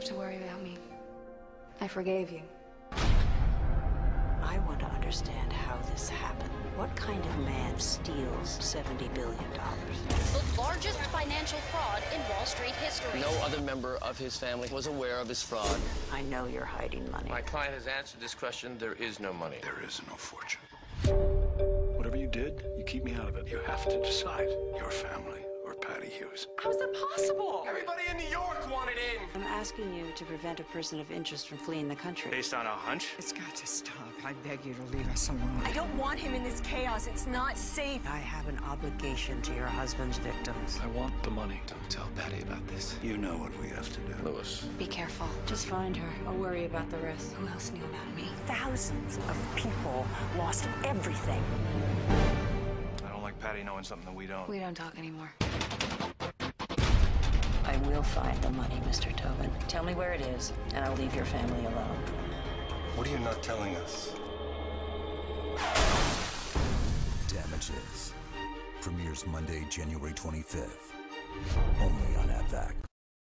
have to worry about me. I forgave you. I want to understand how this happened. What kind of man steals $70 billion? The largest financial fraud in Wall Street history. No other member of his family was aware of his fraud. I know you're hiding money. My client has answered this question. There is no money. There is no fortune. Whatever you did, you keep me out of it. You have to decide your family or Patty Hewes. How's that possible? Everybody in New York wanted in. I'm asking you to prevent a person of interest from fleeing the country. Based on a hunch? It's got to stop. I beg you to leave us alone. I don't want him in this chaos. It's not safe. I have an obligation to your husband's victims. I want the money. Don't tell Patty about this. You know what we have to do. Lewis. Be careful. Just find her. I'll worry about the rest. Who else knew about me? Thousands of people lost everything. I don't like Patty knowing something that we don't. We don't talk anymore. I will find the money, Mr. Tobin. Tell me where it is, and I'll leave your family alone. What are you not telling us? Damages. Premieres Monday, January 25th. Only on FX.